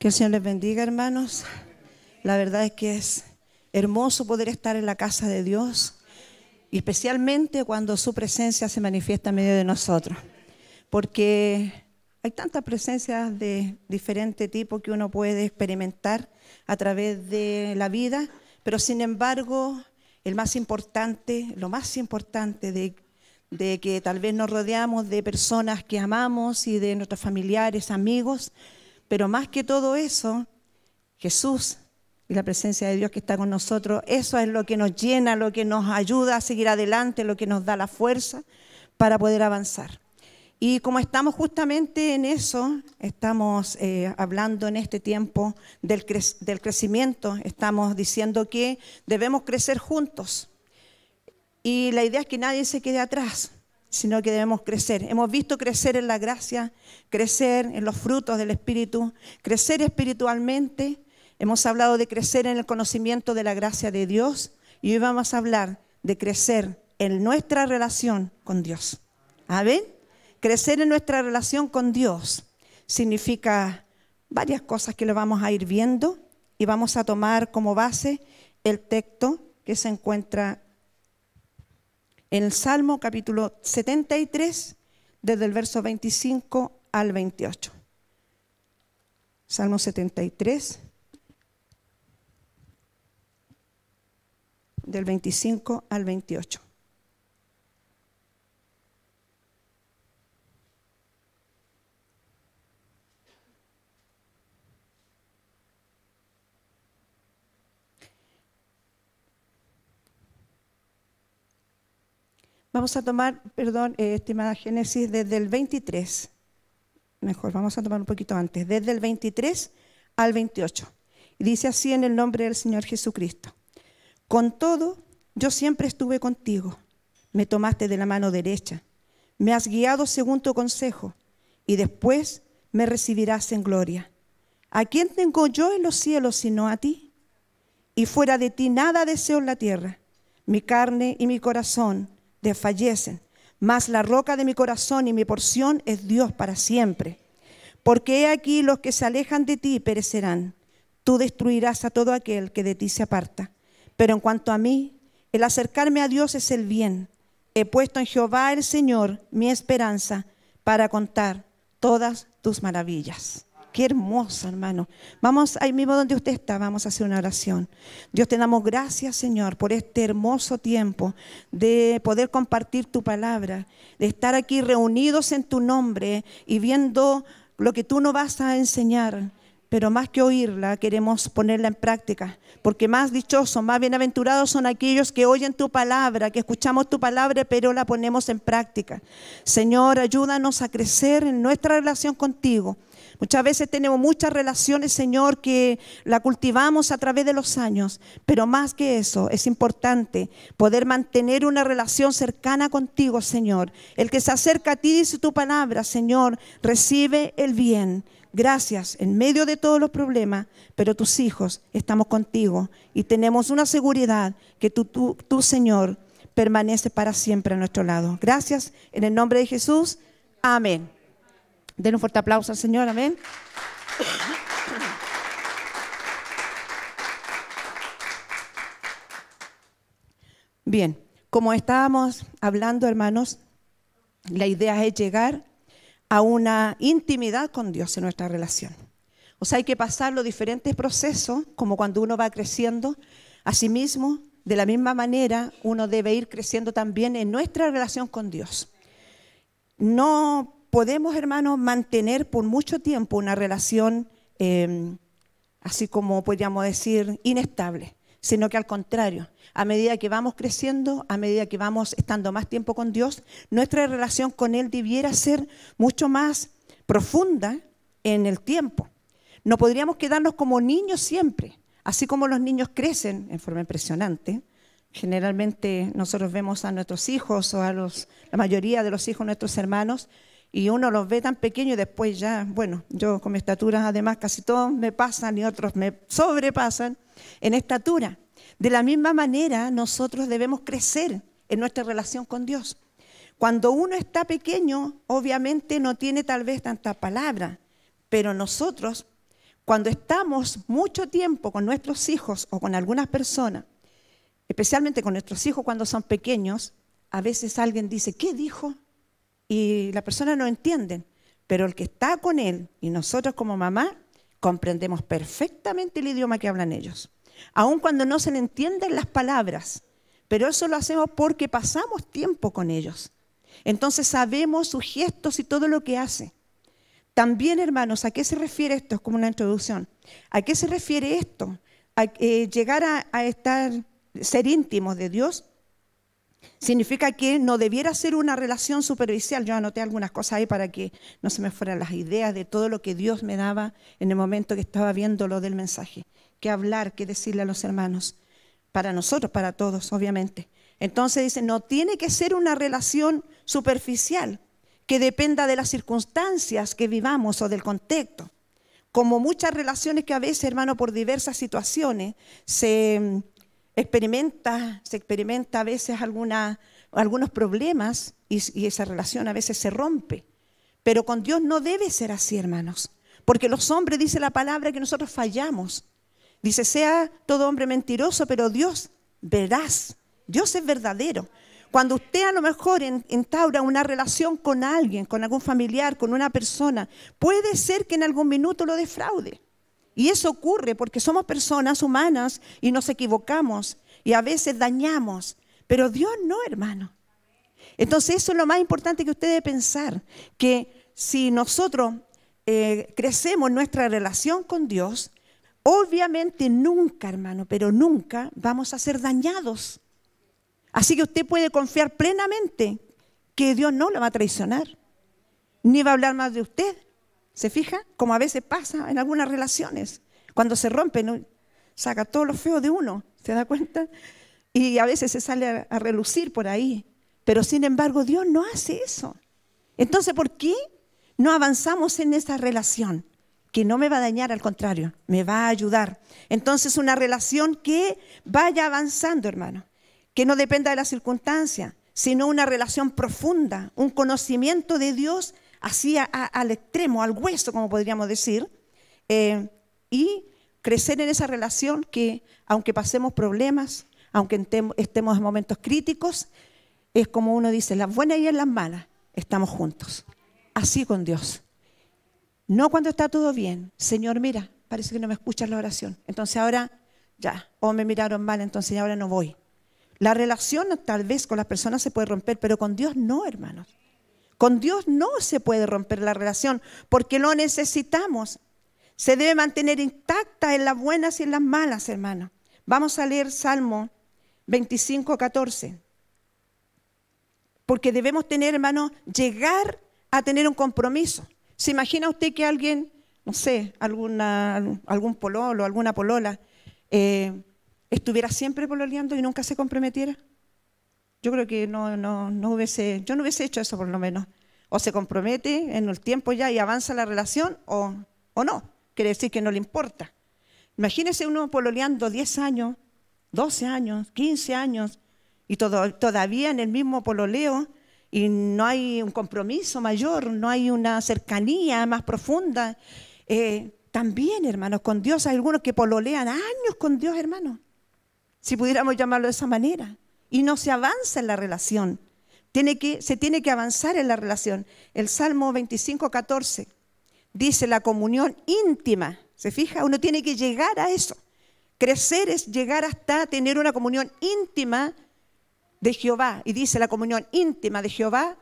Que el Señor les bendiga, hermanos. La verdad es que es hermoso poder estar en la casa de Dios, y especialmente cuando su presencia se manifiesta en medio de nosotros. Porque hay tantas presencias de diferente tipo que uno puede experimentar a través de la vida, pero sin embargo, el más importante, lo más importante de, de que tal vez nos rodeamos de personas que amamos y de nuestros familiares, amigos, pero más que todo eso, Jesús y la presencia de Dios que está con nosotros, eso es lo que nos llena, lo que nos ayuda a seguir adelante, lo que nos da la fuerza para poder avanzar. Y como estamos justamente en eso, estamos eh, hablando en este tiempo del, del crecimiento, estamos diciendo que debemos crecer juntos. Y la idea es que nadie se quede atrás, sino que debemos crecer. Hemos visto crecer en la gracia, crecer en los frutos del Espíritu, crecer espiritualmente. Hemos hablado de crecer en el conocimiento de la gracia de Dios y hoy vamos a hablar de crecer en nuestra relación con Dios. ¿Amén? Crecer en nuestra relación con Dios significa varias cosas que lo vamos a ir viendo y vamos a tomar como base el texto que se encuentra en el Salmo capítulo 73, desde el verso 25 al 28. Salmo 73, del 25 al 28. Vamos a tomar, perdón, eh, estimada Génesis, desde el 23. Mejor, vamos a tomar un poquito antes, desde el 23 al 28. Y dice así en el nombre del Señor Jesucristo. Con todo, yo siempre estuve contigo. Me tomaste de la mano derecha. Me has guiado según tu consejo. Y después me recibirás en gloria. ¿A quién tengo yo en los cielos sino a ti? Y fuera de ti nada deseo en la tierra. Mi carne y mi corazón desfallecen, mas la roca de mi corazón y mi porción es Dios para siempre. Porque he aquí los que se alejan de ti perecerán. Tú destruirás a todo aquel que de ti se aparta. Pero en cuanto a mí, el acercarme a Dios es el bien. He puesto en Jehová el Señor mi esperanza para contar todas tus maravillas. Qué hermoso, hermano. Vamos ahí mismo donde usted está, vamos a hacer una oración. Dios te damos gracias, Señor, por este hermoso tiempo de poder compartir tu palabra, de estar aquí reunidos en tu nombre y viendo lo que tú nos vas a enseñar. Pero más que oírla, queremos ponerla en práctica, porque más dichosos, más bienaventurados son aquellos que oyen tu palabra, que escuchamos tu palabra, pero la ponemos en práctica. Señor, ayúdanos a crecer en nuestra relación contigo Muchas veces tenemos muchas relaciones, Señor, que la cultivamos a través de los años, pero más que eso, es importante poder mantener una relación cercana contigo, Señor. El que se acerca a ti, dice tu palabra, Señor, recibe el bien. Gracias en medio de todos los problemas, pero tus hijos estamos contigo y tenemos una seguridad que tú, tú, tú Señor, permanece para siempre a nuestro lado. Gracias en el nombre de Jesús. Amén. Den un fuerte aplauso al Señor, amén. Bien, como estábamos hablando, hermanos, la idea es llegar a una intimidad con Dios en nuestra relación. O sea, hay que pasar los diferentes procesos, como cuando uno va creciendo. Asimismo, de la misma manera, uno debe ir creciendo también en nuestra relación con Dios. No podemos, hermanos, mantener por mucho tiempo una relación, em, así como podríamos decir, inestable, sino que al contrario, a medida que vamos creciendo, a medida que vamos estando más tiempo con Dios, nuestra relación con Él debiera ser mucho más profunda en el tiempo. No podríamos quedarnos como niños siempre, así como los niños crecen en forma impresionante. Generalmente nosotros vemos a nuestros hijos o a los, la mayoría de los hijos nuestros hermanos y uno los ve tan pequeños y después ya, bueno, yo con mi estatura además casi todos me pasan y otros me sobrepasan en estatura. De la misma manera nosotros debemos crecer en nuestra relación con Dios. Cuando uno está pequeño, obviamente no tiene tal vez tanta palabra, pero nosotros cuando estamos mucho tiempo con nuestros hijos o con algunas personas, especialmente con nuestros hijos cuando son pequeños, a veces alguien dice, ¿qué dijo? Y la persona no entiende, pero el que está con él y nosotros como mamá comprendemos perfectamente el idioma que hablan ellos, aun cuando no se le entienden las palabras, pero eso lo hacemos porque pasamos tiempo con ellos. Entonces sabemos sus gestos y todo lo que hace. También, hermanos, ¿a qué se refiere esto? Es como una introducción. ¿A qué se refiere esto? A eh, llegar a, estar, ser íntimos de Dios significa que no debiera ser una relación superficial. Yo anoté algunas cosas ahí para que no se me fueran las ideas de todo lo que Dios me daba en el momento que estaba viendo lo del mensaje. Qué hablar, qué decirle a los hermanos. Para nosotros, para todos, obviamente. Entonces dice, no tiene que ser una relación superficial que dependa de las circunstancias que vivamos o del contexto. Como muchas relaciones que a veces, hermano, por diversas situaciones se experimenta, se experimenta a veces algunos problemas y, y esa relación a veces se rompe. Pero con Dios no debe ser así, hermanos. Porque los hombres, dice la palabra, que nosotros fallamos. Dice, sea todo hombre mentiroso, pero Dios verás. Dios es verdadero. Cuando usted a lo mejor instaura una relación con alguien, con algún familiar, con una persona, puede ser que en algún minuto lo defraude. Y eso ocurre porque somos personas humanas y nos equivocamos y a veces dañamos. Pero Dios no, hermano. Entonces eso es lo más importante que usted debe pensar, que si nosotros eh, crecemos nuestra relación con Dios, obviamente nunca, hermano, pero nunca vamos a ser dañados. Así que usted puede confiar plenamente que Dios no lo va a traicionar, ni va a hablar más de usted. ¿Se fija? Como a veces pasa en algunas relaciones. Cuando se rompen, saca todo lo feo de uno, ¿se da cuenta? Y a veces se sale a, relucir por ahí. Pero sin embargo, Dios no hace eso. Entonces, ¿por qué no avanzamos en esa relación? Que no me va a dañar, al contrario, me va a ayudar. Entonces, una relación que vaya avanzando, hermano que no dependa de la circunstancia, sino una relación profunda, un conocimiento de Dios así al extremo, al hueso, como podríamos decir, eh, y crecer en esa relación que, aunque pasemos problemas, aunque estemos en momentos críticos, es como uno dice, las buenas y las malas, estamos juntos. Así con Dios. No cuando está todo bien. Señor, mira, parece que no me escuchas la oración. Entonces ahora, ya, o me miraron mal, entonces ahora no voy. La relación tal vez con las personas se puede romper, pero con Dios no, hermanos. Con Dios no se puede romper la relación porque lo necesitamos. Se debe mantener intacta en las buenas y en las malas, hermanos. Vamos a leer Salmo 25, 14. Porque debemos tener, hermanos, llegar a tener un compromiso. ¿Se imagina usted que alguien, no sé, alguna, algún pololo, alguna polola, eh, estuviera siempre pololeando y nunca se comprometiera? Yo creo que no, no, no hubiese, yo no hubiese hecho eso por lo menos. O se compromete en el tiempo ya y avanza la relación o, o no. Quiere decir que no le importa. Imagínese uno pololeando 10 años, 12 años, 15 años y todo, todavía en el mismo pololeo y no hay un compromiso mayor, no hay una cercanía más profunda. Eh, también, hermanos, con Dios hay algunos que pololean años con Dios, hermanos si pudiéramos llamarlo de esa manera. Y no se avanza en la relación. Tiene que, se tiene que avanzar en la relación. El Salmo 25, 14 dice la comunión íntima. ¿Se fija? Uno tiene que llegar a eso. Crecer es llegar hasta tener una comunión íntima de Jehová. Y dice la comunión íntima de Jehová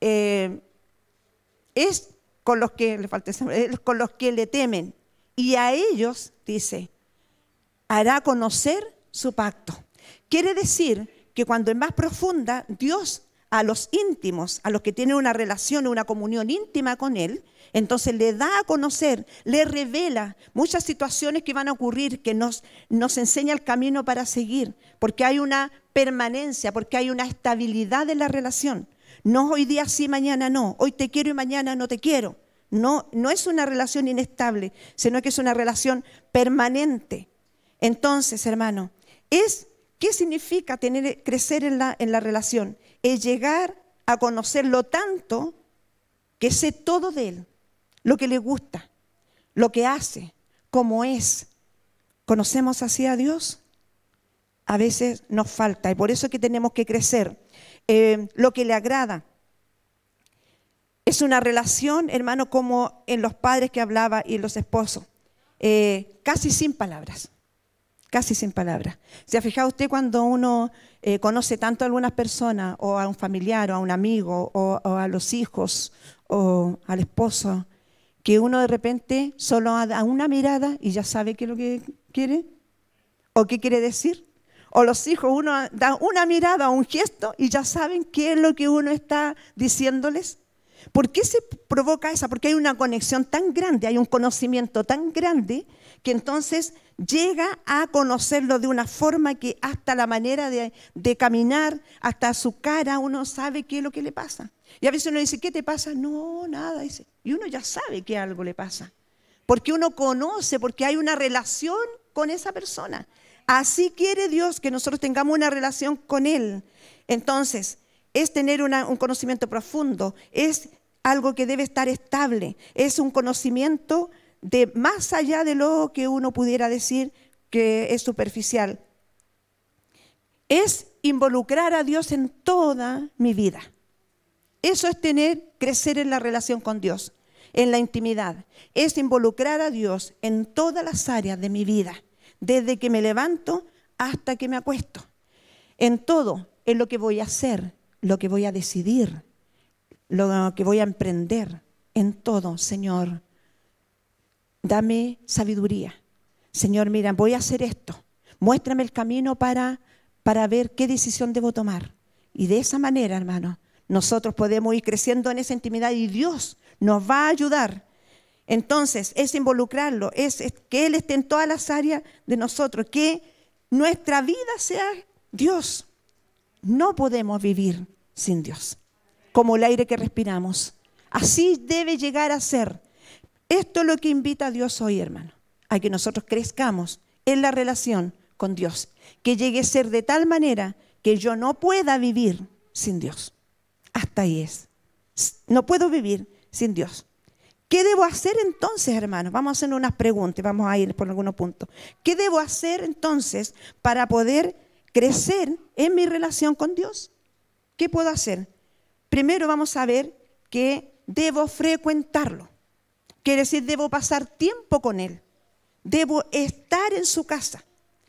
eh, es con los que le falta, con los que le temen. Y a ellos, dice, hará conocer su pacto. Quiere decir que cuando es más profunda, Dios a los íntimos, a los que tienen una relación, una comunión íntima con Él, entonces le da a conocer, le revela muchas situaciones que van a ocurrir, que nos, nos enseña el camino para seguir, porque hay una permanencia, porque hay una estabilidad en la relación. No hoy día sí, mañana no, hoy te quiero y mañana no te quiero. No, no es una relación inestable, sino que es una relación permanente. Entonces, hermano, es ¿qué significa tener, crecer en la, en la relación? Es llegar a conocerlo tanto que sé todo de él, lo que le gusta, lo que hace, cómo es. ¿Conocemos así a Dios? A veces nos falta y por eso es que tenemos que crecer. Eh, lo que le agrada. Es una relación, hermano, como en los padres que hablaba y los esposos, eh, casi sin palabras, casi sin palabras. ¿Se ha fijado usted cuando uno eh, conoce tanto a algunas personas, o a un familiar, o a un amigo, o, a los hijos, o al esposo, que uno de repente solo da una mirada y ya sabe qué es lo que quiere o qué quiere decir. O los hijos, uno da una mirada o un gesto y ya saben qué es lo que uno está diciéndoles. ¿Por qué se provoca esa? Porque hay una conexión tan grande, hay un conocimiento tan grande que entonces llega a conocerlo de una forma que hasta la manera de, de, caminar, hasta su cara, uno sabe qué es lo que le pasa. Y a veces uno dice, ¿qué te pasa? No, nada. Dice. Y uno ya sabe que algo le pasa. Porque uno conoce, porque hay una relación con esa persona. Así quiere Dios que nosotros tengamos una relación con Él. Entonces, es tener un conocimiento profundo, es algo que debe estar estable, es un conocimiento de más allá de lo que uno pudiera decir que es superficial. Es involucrar a Dios en toda mi vida. Eso es tener, crecer en la relación con Dios, en la intimidad. Es involucrar a Dios en todas las áreas de mi vida, desde que me levanto hasta que me acuesto. En todo, en lo que voy a hacer, lo que voy a decidir, lo que voy a emprender. En todo, Señor, dame sabiduría. Señor, mira, voy a hacer esto. Muéstrame el camino para, para ver qué decisión debo tomar. Y de esa manera, hermano, nosotros podemos ir creciendo en esa intimidad y Dios nos va a ayudar. Entonces, es involucrarlo, es, que Él esté en todas las áreas de nosotros, que nuestra vida sea Dios. No podemos vivir sin Dios, como el aire que respiramos. Así debe llegar a ser. Esto es lo que invita a Dios hoy, hermano, a que nosotros crezcamos en la relación con Dios, que llegue a ser de tal manera que yo no pueda vivir sin Dios. Hasta ahí es. No puedo vivir sin Dios. ¿Qué debo hacer entonces, hermanos? Vamos a hacer unas preguntas, vamos a ir por algunos puntos. ¿Qué debo hacer entonces para poder crecer en mi relación con Dios? ¿Qué puedo hacer? Primero vamos a ver que debo frecuentarlo. Quiere decir, debo pasar tiempo con Él. Debo estar en su casa.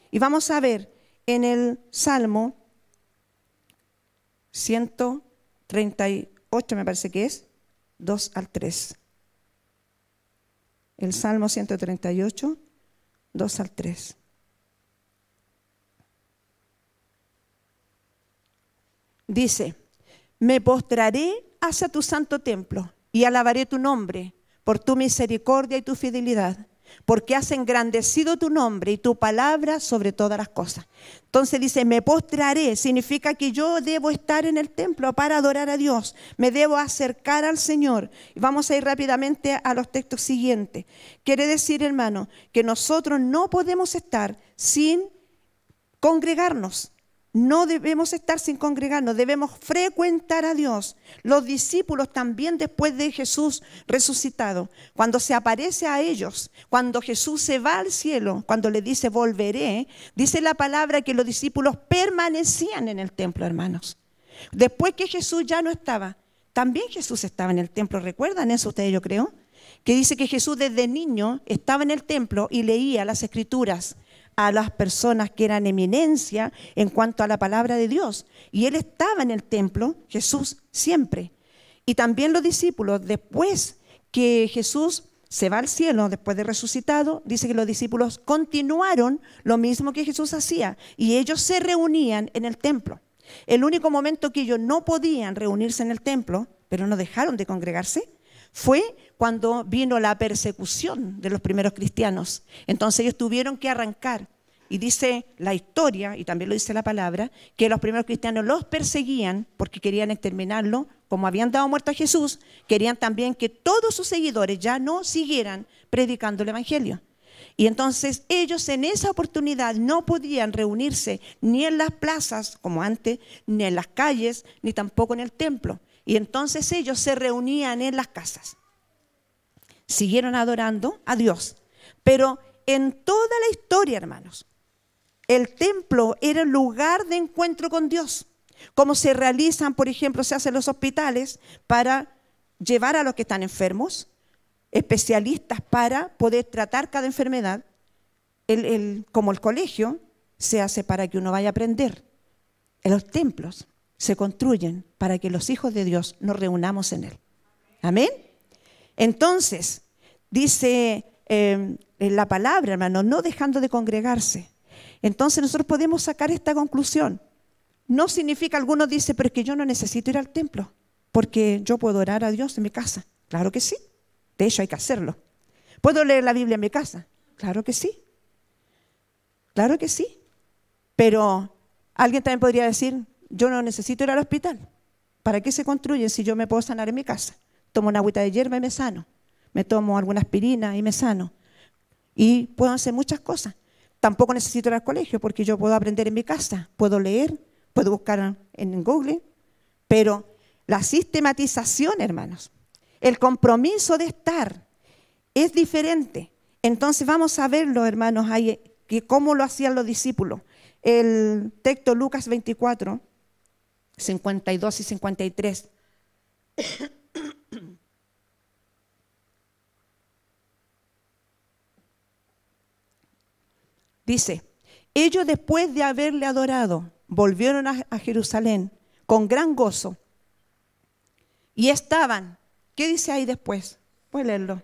Y vamos a ver en el Salmo 100. 38 me parece que es, 2 al 3. El Salmo 138, 2 al 3. Dice, me postraré hacia tu santo templo y alabaré tu nombre por tu misericordia y tu fidelidad porque has engrandecido tu nombre y tu palabra sobre todas las cosas. Entonces dice, me postraré, significa que yo debo estar en el templo para adorar a Dios, me debo acercar al Señor. Vamos a ir rápidamente a los textos siguientes. Quiere decir, hermano, que nosotros no podemos estar sin congregarnos. No debemos estar sin congregarnos, debemos frecuentar a Dios. Los discípulos también después de Jesús resucitado, cuando se aparece a ellos, cuando Jesús se va al cielo, cuando le dice volveré, dice la palabra que los discípulos permanecían en el templo, hermanos. Después que Jesús ya no estaba, también Jesús estaba en el templo, ¿recuerdan eso ustedes yo creo? Que dice que Jesús desde niño estaba en el templo y leía las escrituras a las personas que eran eminencia en cuanto a la palabra de Dios. Y él estaba en el templo, Jesús siempre. Y también los discípulos, después que Jesús se va al cielo, después de resucitado, dice que los discípulos continuaron lo mismo que Jesús hacía y ellos se reunían en el templo. El único momento que ellos no podían reunirse en el templo, pero no dejaron de congregarse, fue cuando vino la persecución de los primeros cristianos. Entonces ellos tuvieron que arrancar. Y dice la historia, y también lo dice la palabra, que los primeros cristianos los perseguían porque querían exterminarlo. Como habían dado muerto a Jesús, querían también que todos sus seguidores ya no siguieran predicando el Evangelio. Y entonces ellos en esa oportunidad no podían reunirse ni en las plazas como antes, ni en las calles, ni tampoco en el templo. Y entonces ellos se reunían en las casas. siguieron adorando a Dios. Pero en toda la historia, hermanos, el templo era el lugar de encuentro con Dios. Como se realizan, por ejemplo, se hacen los hospitales para llevar a los que están enfermos, especialistas para poder tratar cada enfermedad, como el colegio se hace para que uno vaya a aprender. En los templos se construyen para que los hijos de Dios nos reunamos en él. Amén. Entonces, dice eh, la palabra, hermano, no dejando de congregarse. Entonces nosotros podemos sacar esta conclusión. No significa, algunos dicen, pero es que yo no necesito ir al templo, porque yo puedo orar a Dios en mi casa. Claro que sí. De hecho, hay que hacerlo. ¿Puedo leer la Biblia en mi casa? Claro que sí. Claro que sí. Pero alguien también podría decir, yo no necesito ir al hospital. ¿Para qué se construye si yo me puedo sanar en mi casa? Tomo una agüita de hierba y me sano. Me tomo alguna aspirina y me sano. Y puedo hacer muchas cosas. Tampoco necesito ir al colegio porque yo puedo aprender en mi casa. Puedo leer, puedo buscar en Google. Pero la sistematización, hermanos, el compromiso de estar es diferente. Entonces vamos a verlo, hermanos, ahí que cómo lo hacían los discípulos. El texto Lucas 24, 52 y 53. Dice, ellos después de haberle adorado, volvieron a, Jerusalén con gran gozo y estaban, ¿qué dice ahí después? Puedes leerlo.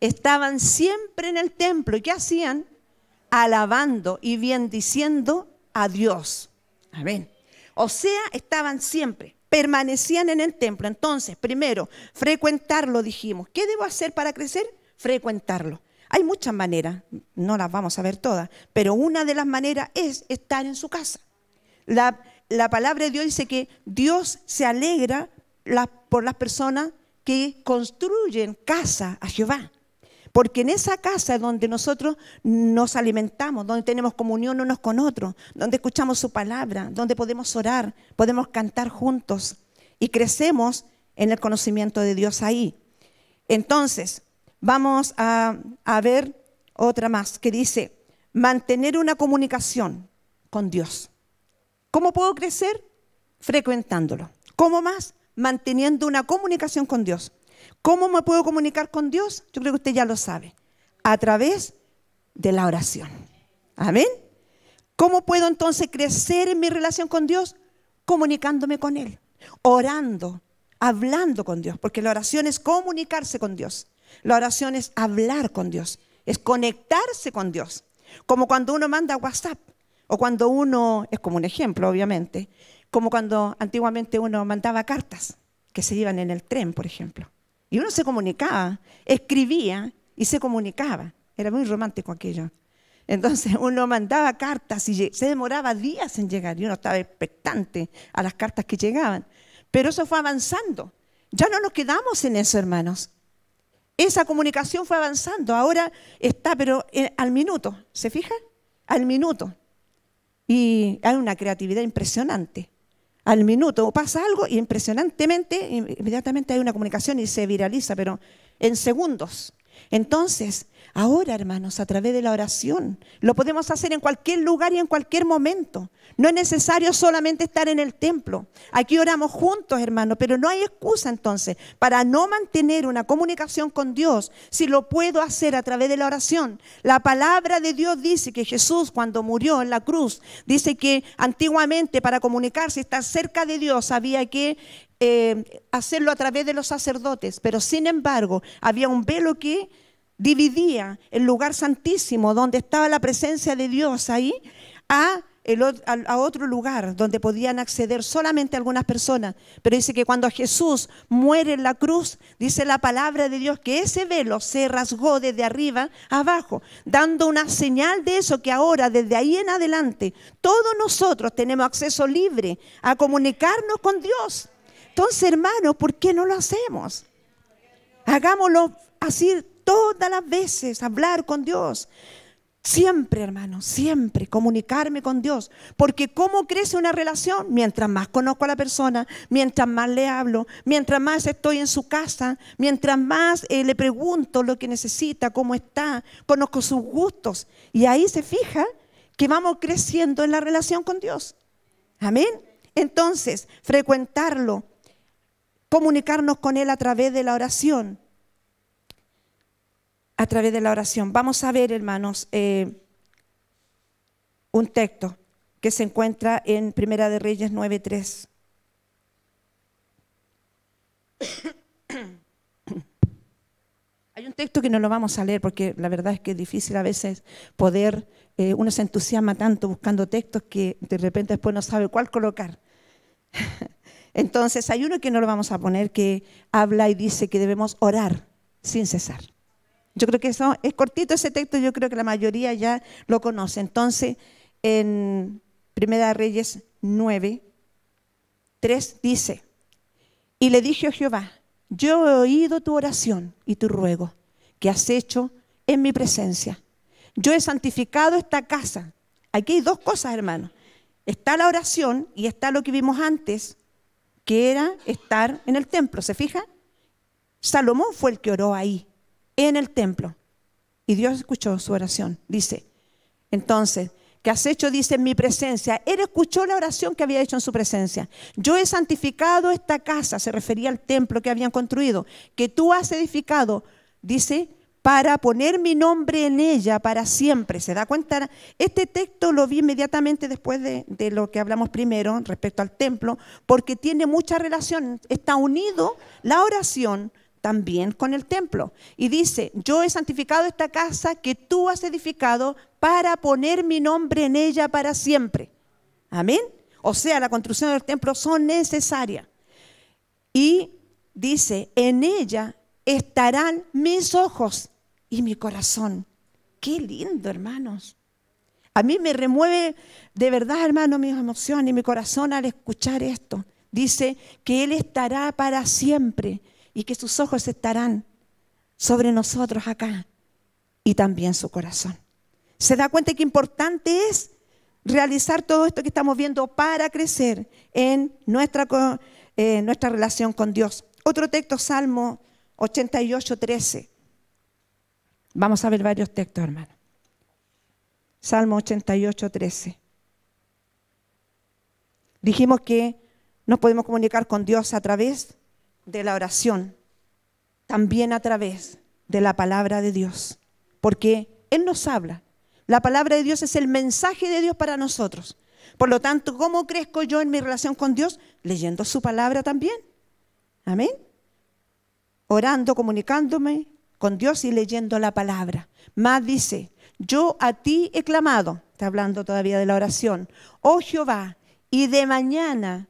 Estaban siempre en el templo. ¿Y hacían? alabando y bendiciendo a Dios. Amén. O sea, estaban siempre, permanecían en el templo. Entonces, primero, frecuentarlo, dijimos. ¿Qué debo hacer para crecer? Frecuentarlo. Hay muchas maneras, no las vamos a ver todas, pero una de las maneras es estar en su casa. La, palabra de Dios dice que Dios se alegra por las personas que construyen casa a Jehová. Porque en esa casa donde nosotros nos alimentamos, donde tenemos comunión unos con otros, donde escuchamos su palabra, donde podemos orar, podemos cantar juntos y crecemos en el conocimiento de Dios ahí. Entonces, vamos a, a ver otra más que dice, mantener una comunicación con Dios. ¿Cómo puedo crecer? Frecuentándolo. ¿Cómo más? Manteniendo una comunicación con Dios. ¿Cómo me puedo comunicar con Dios? Yo creo que usted ya lo sabe. A través de la oración. Amén. ¿Cómo puedo entonces crecer en mi relación con Dios? Comunicándome con Él, orando, hablando con Dios, porque la oración es comunicarse con Dios. La oración es hablar con Dios, es conectarse con Dios. Como cuando uno manda WhatsApp, o cuando uno, es como un ejemplo, obviamente, como cuando antiguamente uno mandaba cartas que se iban en el tren, por ejemplo. Y uno se comunicaba, escribía y se comunicaba. Era muy romántico aquello. Entonces uno mandaba cartas y se demoraba días en llegar y uno estaba expectante a las cartas que llegaban. Pero eso fue avanzando. Ya no nos quedamos en eso, hermanos. Esa comunicación fue avanzando. Ahora está, pero eh, al minuto. ¿Se fijan? Al minuto. Y hay una creatividad impresionante al minuto pasa algo y impresionantemente, inmediatamente hay una comunicación y se viraliza, pero en segundos. Entonces, ahora, hermanos, a través de la oración, lo podemos hacer en cualquier lugar y en cualquier momento. No es necesario solamente estar en el templo. Aquí oramos juntos, hermanos, pero no hay excusa entonces para no mantener una comunicación con Dios si lo puedo hacer a través de la oración. La palabra de Dios dice que Jesús cuando murió en la cruz, dice que antiguamente para comunicarse, estar cerca de Dios, había que eh, hacerlo a través de los sacerdotes, pero sin embargo había un velo que dividía el lugar santísimo donde estaba la presencia de Dios ahí a a otro lugar donde podían acceder solamente algunas personas. Pero dice que cuando Jesús muere en la cruz, dice la palabra de Dios que ese velo se rasgó desde arriba abajo, dando una señal de eso que ahora, desde ahí en adelante, todos nosotros tenemos acceso libre a comunicarnos con Dios. Entonces, hermano, ¿por qué no lo hacemos? Hagámoslo así todas las veces, hablar con Dios. Siempre, hermano, siempre comunicarme con Dios. Porque ¿cómo crece una relación? Mientras más conozco a la persona, mientras más le hablo, mientras más estoy en su casa, mientras más eh, le pregunto lo que necesita, cómo está, conozco sus gustos. Y ahí se fija que vamos creciendo en la relación con Dios. Amén. Entonces, frecuentarlo, comunicarnos con Él a través de la oración a través de la oración. Vamos a ver, hermanos, eh, un texto que se encuentra en Primera de Reyes 9.3. Hay un texto que no lo vamos a leer porque la verdad es que es difícil a veces poder, eh, uno se entusiasma tanto buscando textos que de repente después no sabe cuál colocar. Entonces hay uno que no lo vamos a poner que habla y dice que debemos orar sin cesar. Yo creo que eso es cortito ese texto, yo creo que la mayoría ya lo conoce. Entonces, en Primera Reyes 9, 3 dice, y le dije a Jehová, yo he oído tu oración y tu ruego que has hecho en mi presencia. Yo he santificado esta casa. Aquí hay dos cosas, hermano. Está la oración y está lo que vimos antes, que era estar en el templo. ¿Se fija? Salomón fue el que oró ahí en el templo. Y Dios escuchó su oración. Dice, entonces, ¿qué has hecho? Dice, en mi presencia. Él escuchó la oración que había hecho en su presencia. Yo he santificado esta casa, se refería al templo que habían construido, que tú has edificado, dice, para poner mi nombre en ella para siempre. ¿Se da cuenta? Este texto lo vi inmediatamente después de, lo que hablamos primero respecto al templo, porque tiene mucha relación. Está unido la oración también con el templo. Y dice, yo he santificado esta casa que tú has edificado para poner mi nombre en ella para siempre. Amén. O sea, la construcción del templo son necesarias. Y dice, en ella estarán mis ojos y mi corazón. Qué lindo, hermanos. A mí me remueve de verdad, hermano, mis emociones y mi corazón al escuchar esto. Dice que Él estará para siempre y que sus ojos estarán sobre nosotros acá y también su corazón. ¿Se da cuenta que importante es realizar todo esto que estamos viendo para crecer en nuestra, eh, relación con Dios? Otro texto, Salmo 88, 13. Vamos a ver varios textos, hermano. Salmo 88, 13. Dijimos que nos podemos comunicar con Dios a través de la oración, también a través de la palabra de Dios, porque Él nos habla. La palabra de Dios es el mensaje de Dios para nosotros. Por lo tanto, ¿cómo crezco yo en mi relación con Dios? Leyendo su palabra también. Amén. Orando, comunicándome con Dios y leyendo la palabra. Más dice, yo a ti he clamado, está hablando todavía de la oración, oh Jehová, y de mañana,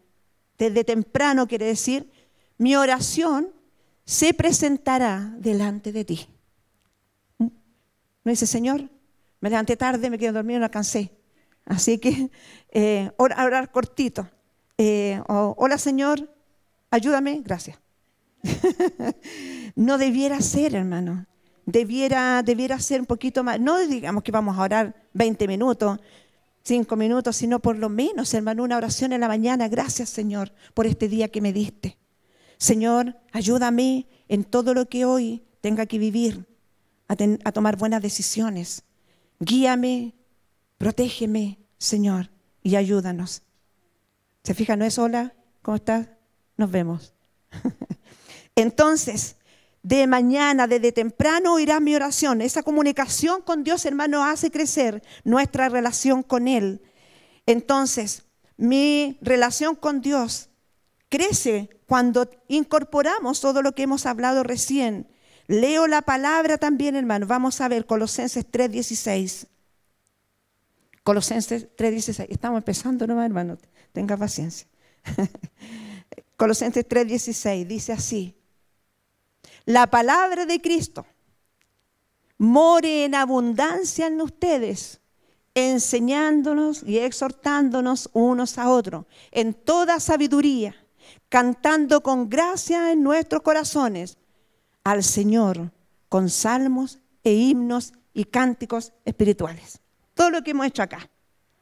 desde temprano quiere decir, mi oración se presentará delante de ti. Me dice, Señor, me levanté tarde, me quedé dormido, no alcancé. Así que eh, cortito. Eh, Hola, Señor, ayúdame, gracias. no debiera ser, hermano. Debiera, debiera ser un poquito más. No digamos que vamos a orar 20 minutos, 5 minutos, sino por lo menos, hermano, una oración en la mañana. Gracias, Señor, por este día que me diste. Señor, ayúdame en todo lo que hoy tenga que vivir, a, tomar buenas decisiones. Guíame, protégeme, Señor, y ayúdanos. ¿Se fija? ¿No es hola? ¿Cómo estás? Nos vemos. Entonces, de mañana, desde temprano, oirá mi oración. Esa comunicación con Dios, hermano, hace crecer nuestra relación con Él. Entonces, mi relación con Dios crece cuando incorporamos todo lo que hemos hablado recién. Leo la palabra también, hermano. Vamos a ver Colosenses 3:16. Colosenses 3:16. Estamos empezando, ¿no, hermano? Tenga paciencia. Colosenses 3:16 dice así. La palabra de Cristo more en abundancia en ustedes, enseñándonos y exhortándonos unos a otros en toda sabiduría cantando con gracia en nuestros corazones al Señor con salmos e himnos y cánticos espirituales. Todo lo que hemos hecho acá,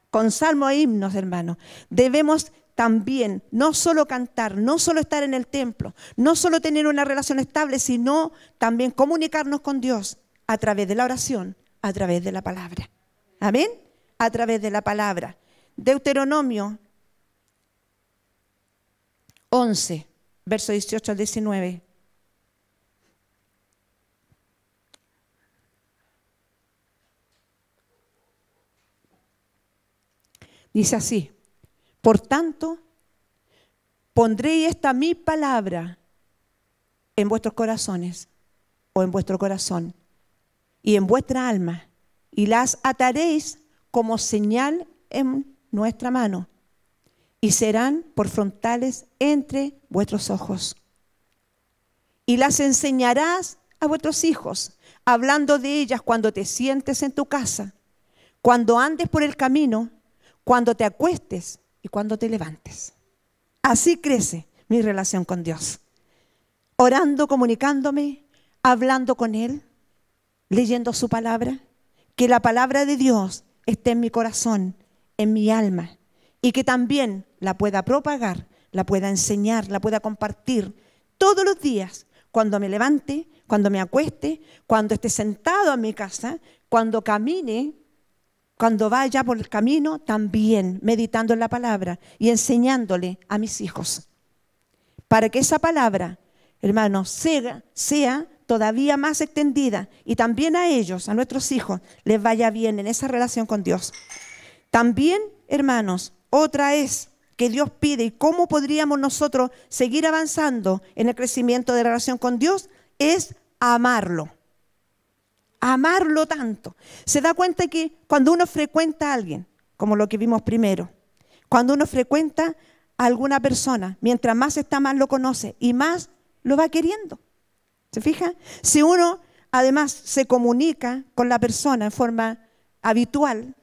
con salmos e himnos, hermanos, debemos también no solo cantar, no solo estar en el templo, no solo tener una relación estable, sino también comunicarnos con Dios a través de la oración, a través de la palabra. Amén. A través de la palabra. Deuteronomio 11, verso 18 al 19. Dice así, por tanto, pondré esta mi palabra en vuestros corazones o en vuestro corazón y en vuestra alma y las ataréis como señal en nuestra mano y serán por frontales entre vuestros ojos. Y las enseñarás a vuestros hijos, hablando de ellas cuando te sientes en tu casa, cuando andes por el camino, cuando te acuestes y cuando te levantes. Así crece mi relación con Dios. Orando, comunicándome, hablando con Él, leyendo su palabra, que la palabra de Dios esté en mi corazón, en mi alma, y que también la pueda propagar, la pueda enseñar, la pueda compartir todos los días, cuando me levante, cuando me acueste, cuando esté sentado en mi casa, cuando camine, cuando vaya por el camino, también meditando en la palabra y enseñándole a mis hijos. Para que esa palabra, hermanos, sea, sea todavía más extendida y también a ellos, a nuestros hijos, les vaya bien en esa relación con Dios. También, hermanos, otra es que Dios pide y cómo podríamos nosotros seguir avanzando en el crecimiento de la relación con Dios es amarlo. Amarlo tanto. Se da cuenta que cuando uno frecuenta a alguien, como lo que vimos primero, cuando uno frecuenta a alguna persona, mientras más está, más lo conoce y más lo va queriendo. ¿Se fija? Si uno además se comunica con la persona en forma habitual,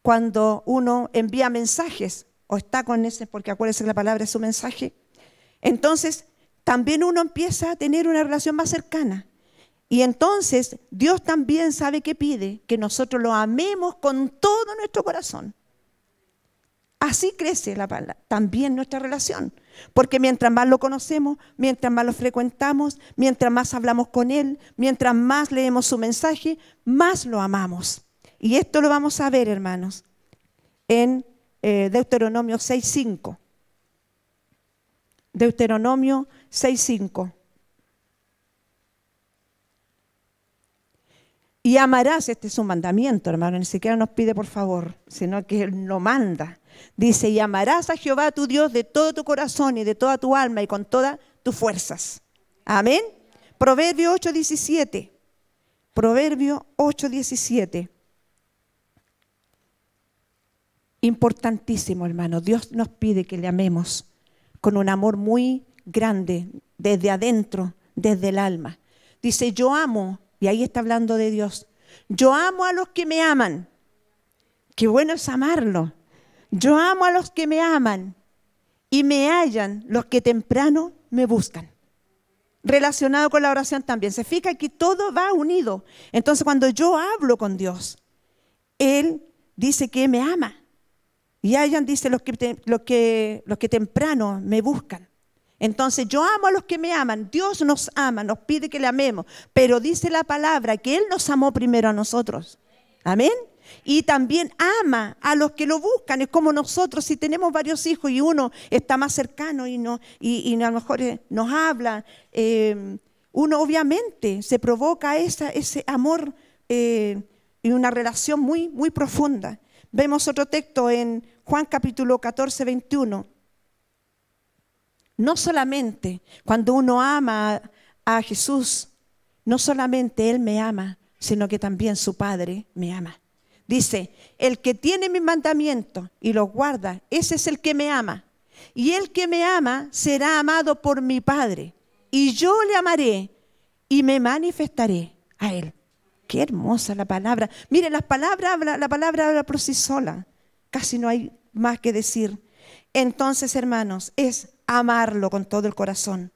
cuando uno envía mensajes o está con ese, porque acuérdense que la palabra es su mensaje, entonces también uno empieza a tener una relación más cercana. Y entonces Dios también sabe que pide que nosotros lo amemos con todo nuestro corazón. Así crece la también nuestra relación. Porque mientras más lo conocemos, mientras más lo frecuentamos, mientras más hablamos con Él, mientras más leemos su mensaje, más lo amamos. Y esto lo vamos a ver, hermanos, en eh, Deuteronomio 6.5. Deuteronomio 6.5. Y amarás, este es un mandamiento, hermano, ni siquiera nos pide por favor, sino que Él lo manda. Dice, y amarás a Jehová tu Dios de todo tu corazón y de toda tu alma y con todas tus fuerzas. Amén. Proverbio 8.17. Proverbio 8.17. Importantísimo, hermano. Dios nos pide que le amemos con un amor muy grande, desde adentro, desde el alma. Dice, yo amo, y ahí está hablando de Dios, yo amo a los que me aman. Qué bueno es amarlo. Yo amo a los que me aman y me hallan los que temprano me buscan. Relacionado con la oración también. Se fija que todo va unido. Entonces cuando yo hablo con Dios, Él dice que me ama. Y hayan, dice, los que, que, los que temprano me buscan. Entonces yo amo a los que me aman, Dios nos ama, nos pide que le amemos, pero dice la palabra que Él nos amó primero a nosotros. Amén. Y también ama a los que lo buscan. Es como nosotros, si tenemos varios hijos y uno está más cercano y, no, y, a lo mejor eh, nos habla, eh, uno obviamente se provoca esa, ese amor eh, y una relación muy, muy profunda. Vemos otro texto en Juan capítulo 14, 21. No solamente cuando uno ama a Jesús, no solamente Él me ama, sino que también su Padre me ama. Dice, el que tiene mi mandamiento y los guarda, ese es el que me ama. Y el que me ama será amado por mi Padre. Y yo le amaré y me manifestaré a Él. Qué hermosa la palabra. Mire, las palabras, la palabra habla por sí sola casi no hay más que decir. Entonces, hermanos, es amarlo con todo el corazón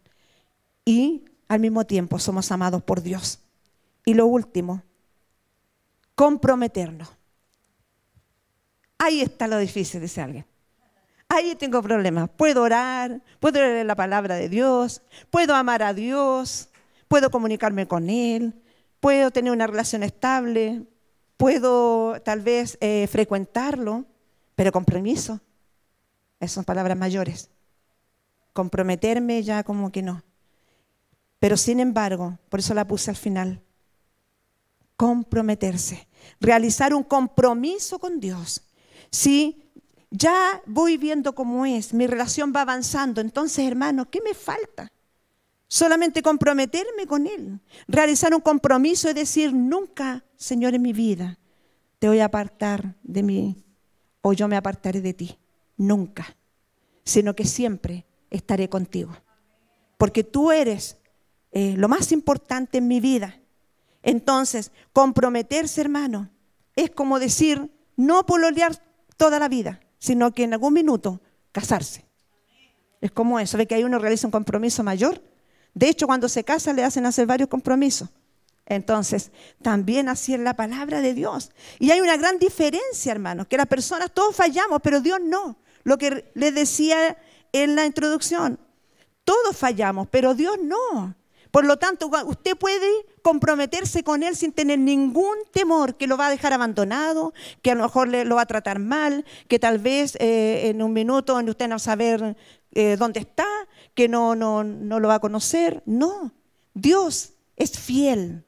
y al mismo tiempo somos amados por Dios. Y lo último, comprometernos. Ahí está lo difícil, dice alguien. Ahí tengo problemas. Puedo orar, puedo leer la palabra de Dios, puedo amar a Dios, puedo comunicarme con Él, puedo tener una relación estable, puedo tal vez eh, frecuentarlo, pero compromiso. Esas son palabras mayores. Comprometerme ya como que no. Pero sin embargo, por eso la puse al final, comprometerse, realizar un compromiso con Dios. Si ya voy viendo cómo es, mi relación va avanzando, entonces hermano, ¿qué me falta? Solamente comprometerme con Él, realizar un compromiso y decir, nunca, Señor, en mi vida te voy a apartar de mí o yo me apartaré de ti, nunca, sino que siempre estaré contigo. Porque tú eres eh, lo más importante en mi vida. Entonces, comprometerse, hermano, es como decir, no pololear toda la vida, sino que en algún minuto casarse. Es como eso, ve que hay uno realiza un compromiso mayor. De hecho, cuando se casa le hacen hacer varios compromisos. Entonces, también así es la palabra de Dios. Y hay una gran diferencia, hermanos, que las personas todos fallamos, pero Dios no. Lo que les decía en la introducción, todos fallamos, pero Dios no. Por lo tanto, usted puede comprometerse con Él sin tener ningún temor que lo va a dejar abandonado, que a lo mejor lo va a tratar mal, que tal vez eh, en un minuto usted no va a saber eh, dónde está, que no, no, no lo va a conocer. No, Dios es fiel.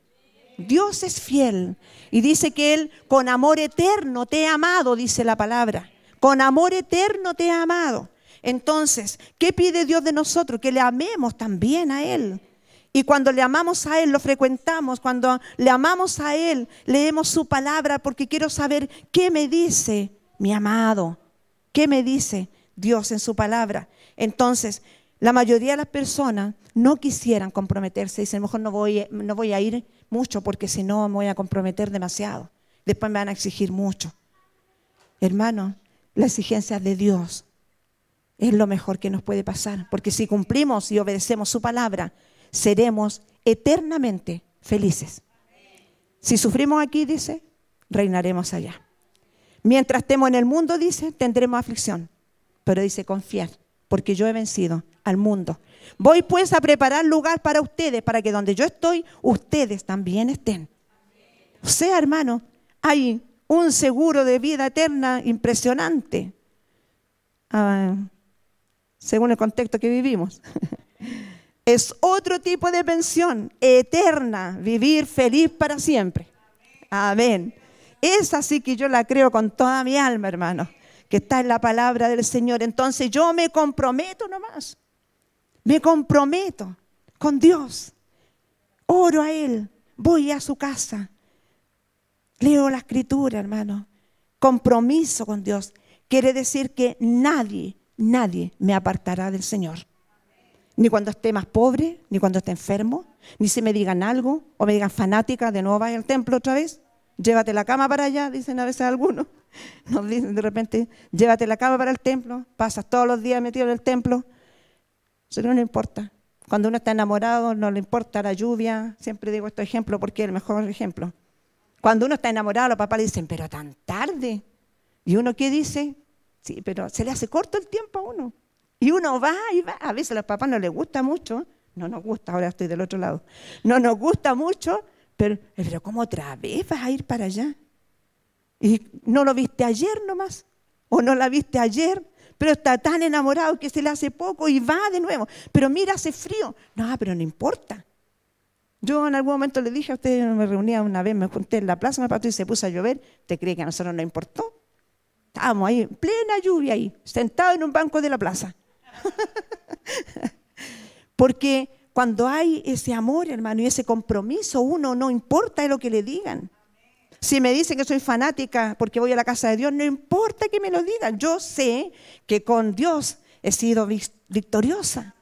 Dios es fiel. Y dice que Él con amor eterno te ha amado, dice la palabra. Con amor eterno te ha amado. Entonces, ¿qué pide Dios de nosotros? Que le amemos también a Él. Y cuando le amamos a Él, lo frecuentamos. Cuando le amamos a Él, leemos su palabra porque quiero saber qué me dice mi amado. ¿Qué me dice Dios en su palabra? Entonces, la mayoría de las personas no quisieran comprometerse. Dicen, mejor no voy, no voy a ir mucho porque si no me voy a comprometer demasiado. Después me van a exigir mucho. Hermano, la exigencia de Dios es lo mejor que nos puede pasar. Porque si cumplimos y obedecemos su palabra, seremos eternamente felices. Si sufrimos aquí, dice, reinaremos allá. Mientras estemos en el mundo, dice, tendremos aflicción. Pero dice, confiar, porque yo he vencido al mundo. Voy pues a preparar lugar para ustedes, para que donde yo estoy, ustedes también estén. O sea, hermano, hay un seguro de vida eterna impresionante, ah, según el contexto que vivimos. Es otro tipo de pensión eterna, vivir feliz para siempre. Amén. Es así que yo la creo con toda mi alma, hermano, que está en la palabra del Señor. Entonces yo me comprometo nomás. Me comprometo con Dios. Oro a Él. Voy a su casa. Leo la escritura, hermano. Compromiso con Dios. Quiere decir que nadie, nadie me apartará del Señor ni cuando esté más pobre, ni cuando esté enfermo, ni si me digan algo o me digan fanática, de nuevo vaya al templo otra vez, llévate la cama para allá, dicen a veces algunos. Nos dicen de repente, llévate la cama para el templo, pasas todos los días metido en el templo. Eso no importa. Cuando uno está enamorado, no le importa la lluvia. Siempre digo este ejemplo porque es el mejor ejemplo. Cuando uno está enamorado, los papás le dicen, pero tan tarde. ¿Y uno qué dice? Sí, pero se le hace corto el tiempo a uno. Y uno va y va. A veces a los papás no les gusta mucho. No nos gusta, ahora estoy del otro lado. No nos gusta mucho, pero, pero ¿cómo otra vez vas a ir para allá? Y no lo viste ayer nomás. O no la viste ayer, pero está tan enamorado que se le hace poco y va de nuevo. Pero mira, hace frío. No, pero no importa. Yo en algún momento le dije a usted, me reunía una vez, me junté en la plaza, me y se puso a llover. ¿Te cree que a nosotros no importó? Estábamos ahí, en plena lluvia ahí, sentados en un banco de la plaza. Porque cuando hay ese amor, hermano, y ese compromiso, uno no importa lo que le digan. Si me dicen que soy fanática porque voy a la casa de Dios, no importa que me lo digan. Yo sé que con Dios he sido victoriosa.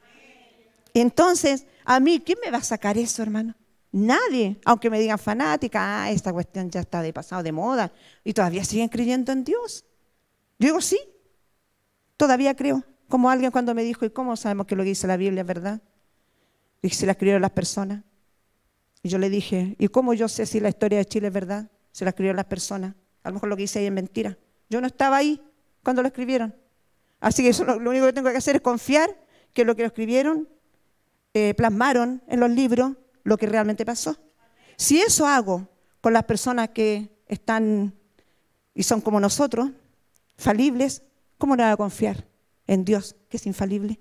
Entonces, a mí, ¿quién me va a sacar eso, hermano? Nadie, aunque me digan fanática, ah, esta cuestión ya está de pasado de moda y todavía siguen creyendo en Dios. Yo digo, sí, todavía creo. Como alguien cuando me dijo, ¿y cómo sabemos que lo que dice la Biblia es verdad? Y si la escribieron las personas. Y yo le dije, ¿y cómo yo sé si la historia de Chile es verdad? se lo escribieron las personas. A lo mejor lo que hice ahí es mentira. Yo no estaba ahí cuando lo escribieron. Así que eso, lo, único que tengo que hacer es confiar que lo que lo escribieron, eh, plasmaron en los libros lo que realmente pasó. Si eso hago con las personas que están y son como nosotros, falibles, ¿cómo no voy a confiar en Dios, que es infalible?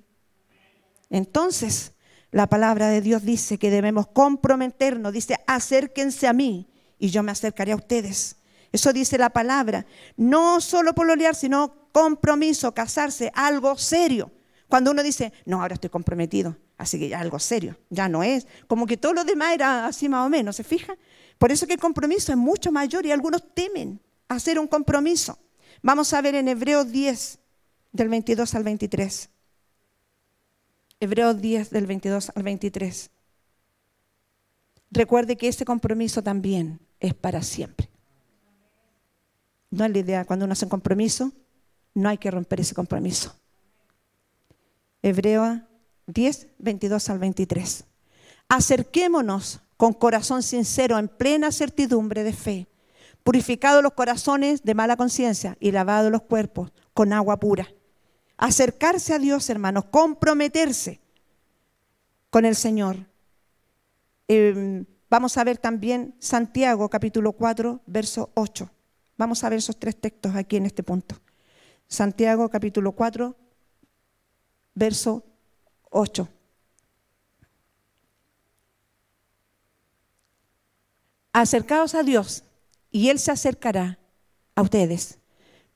Entonces, la palabra de Dios dice que debemos comprometernos, dice, acérquense a mí y yo me acercaré a ustedes. Eso dice la palabra. No solo pololear, sino compromiso, casarse, algo serio. Cuando uno dice, no, ahora estoy comprometido, así que ya algo serio, ya no es. Como que todo lo demás era así más o menos, ¿se fija? Por eso que el compromiso es mucho mayor y algunos temen hacer un compromiso. Vamos a ver en Hebreos 10, del 22 al 23. Hebreos 10 del 22 al 23. Recuerde que ese compromiso también es para siempre. No es la idea, cuando uno hace un compromiso, no hay que romper ese compromiso. Hebreos 10, 22 al 23. Acerquémonos con corazón sincero, en plena certidumbre de fe, purificados los corazones de mala conciencia y lavados los cuerpos con agua pura acercarse a Dios, hermanos, comprometerse con el Señor. Em, vamos a ver también Santiago capítulo 4, verso 8. Vamos a ver esos tres textos aquí en este punto. Santiago capítulo 4, verso 8. Acercaos a Dios y Él se acercará a ustedes.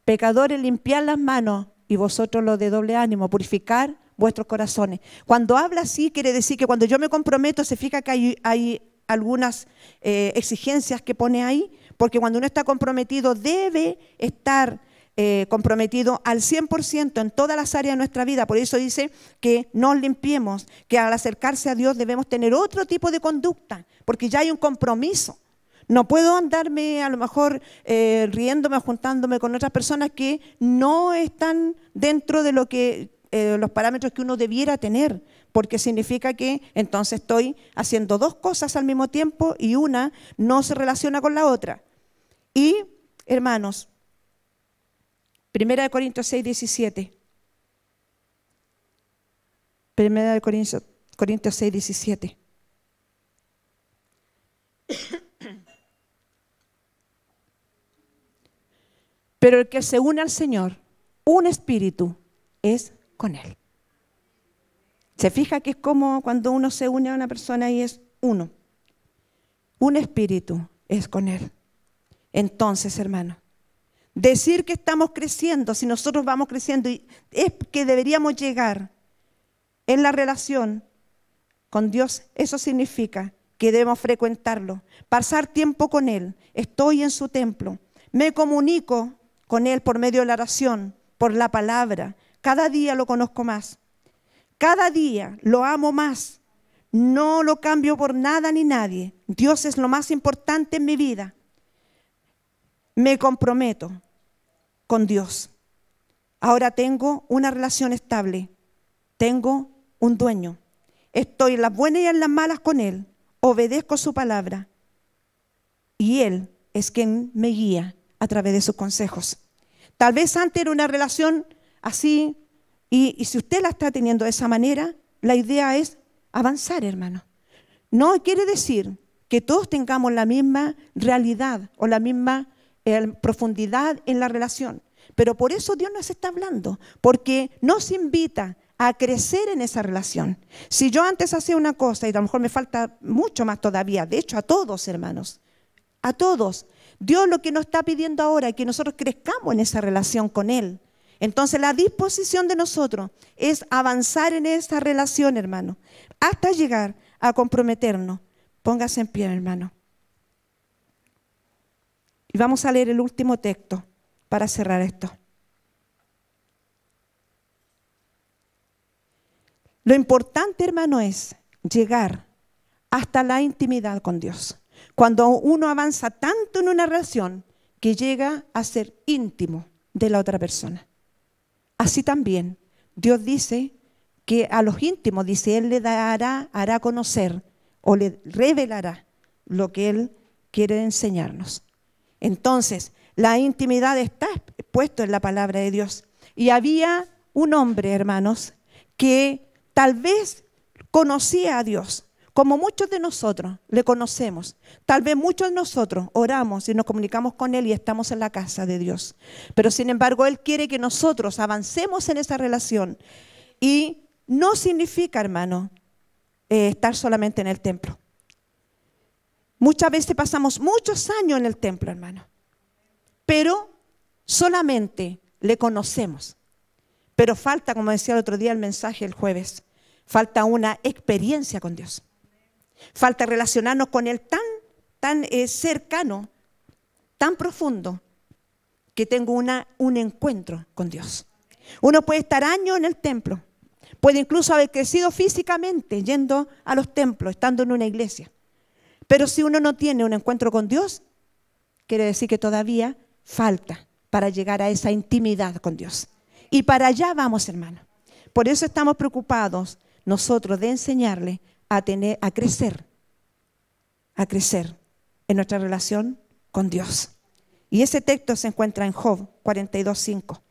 Pecadores, limpiad las manos y vosotros lo de doble ánimo, purificar vuestros corazones. Cuando habla así, quiere decir que cuando yo me comprometo, se fija que hay, algunas eh, exigencias que pone ahí, porque cuando uno está comprometido debe estar eh, comprometido al 100% en todas las áreas de nuestra vida. Por eso dice que nos limpiemos, que al acercarse a Dios debemos tener otro tipo de conducta, porque ya hay un compromiso. No puedo andarme a lo mejor eh, riéndome o juntándome con otras personas que no están dentro de lo que eh, los parámetros que uno debiera tener, porque significa que entonces estoy haciendo dos cosas al mismo tiempo y una no se relaciona con la otra. Y, hermanos, Primera de Corintios 6, 17. Primera de Corintios, Corintios 6, 17. Pero el que se une al Señor, un espíritu, es con Él. Se fija que es como cuando uno se une a una persona y es uno. Un espíritu es con Él. Entonces, hermano, decir que estamos creciendo, si nosotros vamos creciendo, es que deberíamos llegar en la relación con Dios, eso significa que debemos frecuentarlo, pasar tiempo con Él. Estoy en su templo, me comunico con Él por medio de la oración, por la palabra. Cada día lo conozco más. Cada día lo amo más. No lo cambio por nada ni nadie. Dios es lo más importante en mi vida. Me comprometo con Dios. Ahora tengo una relación estable. Tengo un dueño. Estoy en las buenas y en las malas con Él. Obedezco su palabra. Y Él es quien me guía a través de sus consejos. Tal vez antes era una relación así, y, si usted la está teniendo de esa manera, la idea es avanzar, hermano. No quiere decir que todos tengamos la misma realidad o la misma eh, profundidad en la relación. Pero por eso Dios nos está hablando, porque nos invita a crecer en esa relación. Si yo antes hacía una cosa y a lo mejor me falta mucho más todavía, de hecho a todos, hermanos, a todos, Dios lo que nos está pidiendo ahora es que nosotros crezcamos en esa relación con Él. Entonces la disposición de nosotros es avanzar en esa relación, hermano, hasta llegar a comprometernos. Póngase en pie, hermano. Y vamos a leer el último texto para cerrar esto. Lo importante, hermano, es llegar hasta la intimidad con Dios. Cuando uno avanza tanto en una relación que llega a ser íntimo de la otra persona. Así también Dios dice que a los íntimos, dice, Él le dará, hará conocer o le revelará lo que Él quiere enseñarnos. Entonces, la intimidad está puesto en la palabra de Dios. Y había un hombre, hermanos, que tal vez conocía a Dios, como muchos de nosotros le conocemos. Tal vez muchos de nosotros oramos y nos comunicamos con Él y estamos en la casa de Dios. Pero sin embargo, Él quiere que nosotros avancemos en esa relación. Y no significa, hermano, eh, estar solamente en el templo. Muchas veces pasamos muchos años en el templo, hermano. Pero solamente le conocemos. Pero falta, como decía el otro día el mensaje el jueves, falta una experiencia con Dios. Falta relacionarnos con Él tan, tan eh, cercano, tan profundo, que tengo una, un encuentro con Dios. Uno puede estar años en el templo, puede incluso haber crecido físicamente yendo a los templos, estando en una iglesia. Pero si uno no tiene un encuentro con Dios, quiere decir que todavía falta para llegar a esa intimidad con Dios. Y para allá vamos, hermano. Por eso estamos preocupados nosotros de enseñarle a, tener, a crecer, a crecer en nuestra relación con Dios. Y ese texto se encuentra en Job 42.5.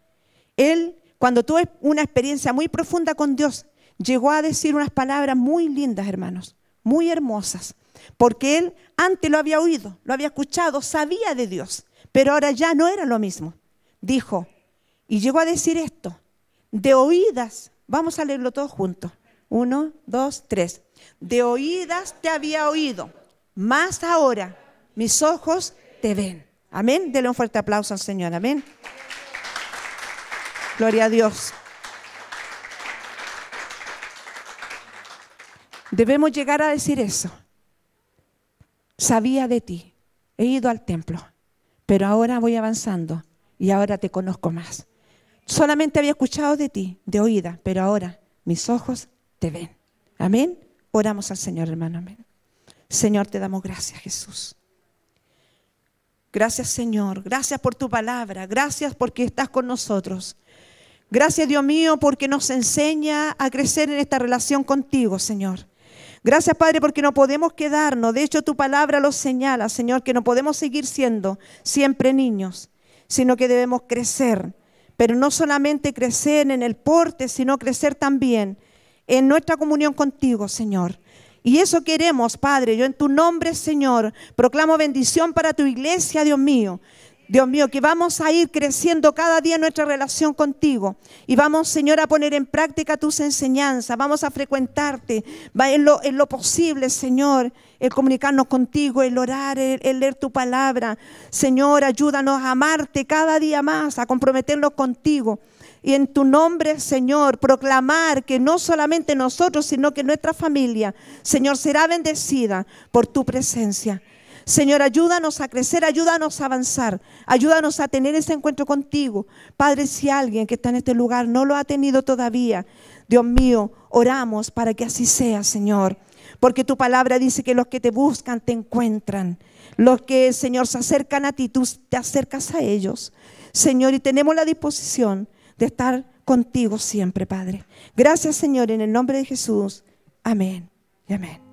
Él, cuando tuvo una experiencia muy profunda con Dios, llegó a decir unas palabras muy lindas, hermanos, muy hermosas, porque él antes lo había oído, lo había escuchado, sabía de Dios, pero ahora ya no era lo mismo. Dijo, y llegó a decir esto, de oídas, vamos a leerlo todos juntos, uno, dos, tres. De oídas te había oído, más ahora mis ojos te ven. Amén. Dele un fuerte aplauso al Señor. Amén. Gloria a Dios. Debemos llegar a decir eso. Sabía de ti, he ido al templo, pero ahora voy avanzando y ahora te conozco más. Solamente había escuchado de ti, de oída, pero ahora mis ojos te ven. Amén. Oramos al Señor, hermano. Amén. Señor, te damos gracias, Jesús. Gracias, Señor. Gracias por tu palabra. Gracias porque estás con nosotros. Gracias, Dios mío, porque nos enseña a crecer en esta relación contigo, Señor. Gracias, Padre, porque no podemos quedarnos. De hecho, tu palabra lo señala, Señor, que no podemos seguir siendo siempre niños, sino que debemos crecer. Pero no solamente crecer en el porte, sino crecer también en nuestra comunión contigo, Señor. Y eso queremos, Padre. Yo en tu nombre, Señor, proclamo bendición para tu iglesia, Dios mío. Dios mío, que vamos a ir creciendo cada día nuestra relación contigo. Y vamos, Señor, a poner en práctica tus enseñanzas. Vamos a frecuentarte en, lo, en lo posible, Señor, el comunicarnos contigo, el orar, el leer tu palabra. Señor, ayúdanos a amarte cada día más, a comprometernos contigo y en tu nombre, Señor, proclamar que no solamente nosotros, sino que nuestra familia, Señor, será bendecida por tu presencia. Señor, ayúdanos a crecer, ayúdanos a avanzar, ayúdanos a tener ese encuentro contigo. Padre, si alguien que está en este lugar no lo ha tenido todavía, Dios mío, oramos para que así sea, Señor. Porque tu palabra dice que los que te buscan te encuentran. Los que, Señor, se acercan a ti, tú te acercas a ellos. Señor, y tenemos la disposición de estar contigo siempre, Padre. Gracias, Señor, en el nombre de Jesús. Amén y amén.